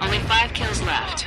Only five kills left.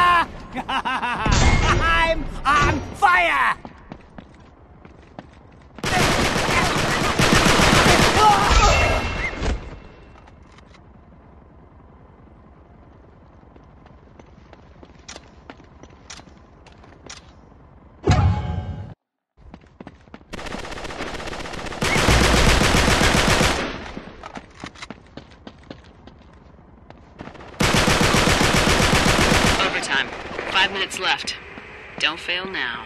I'm on fire! Five minutes left. Don't fail now.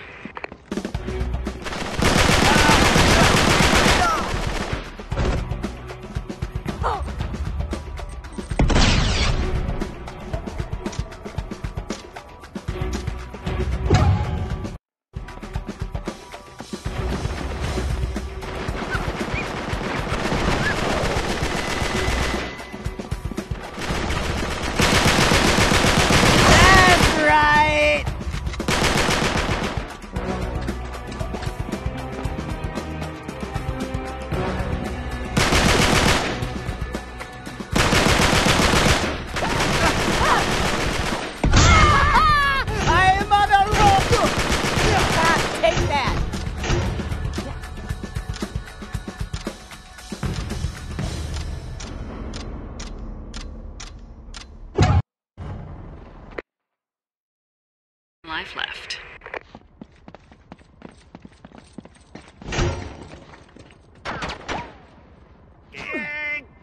Life left.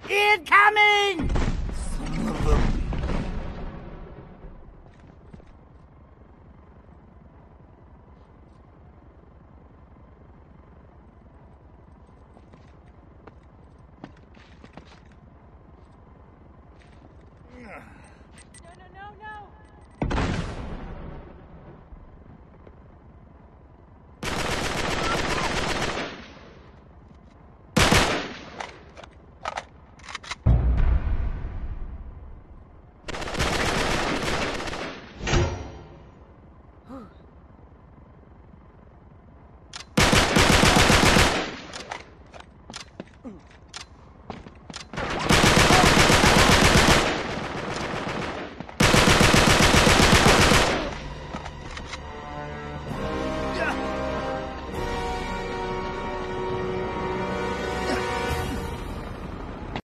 Incoming!